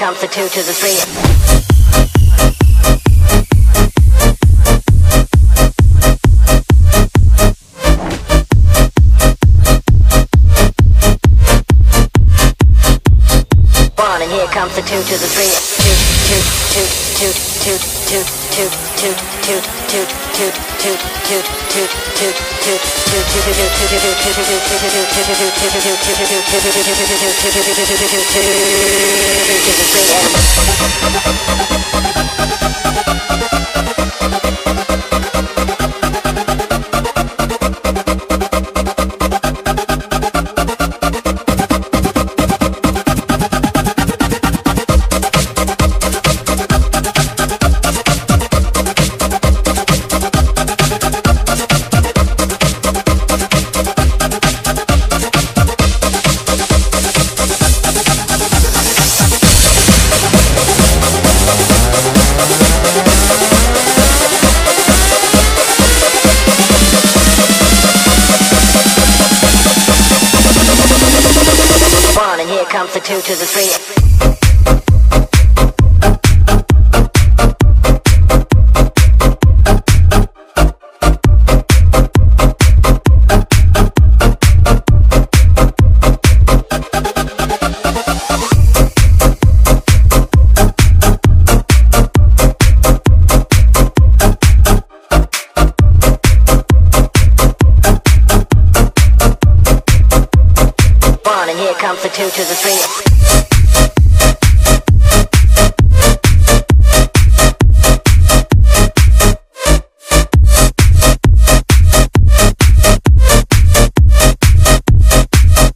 comes the two to the three. Comes the two to the three. Two, two, two, two, two, two, two, two, two, toot two to the three.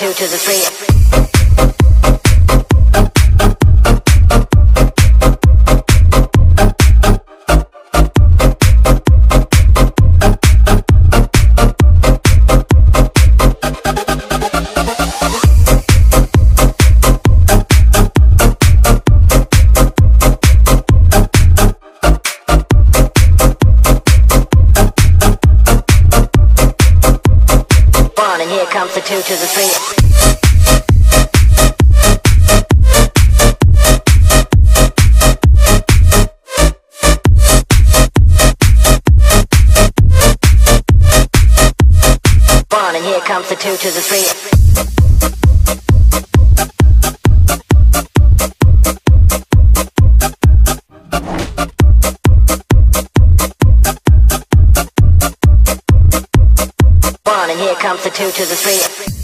two to the three. Comes the two to the three. Here comes the two to the three. One and here comes the two to the three.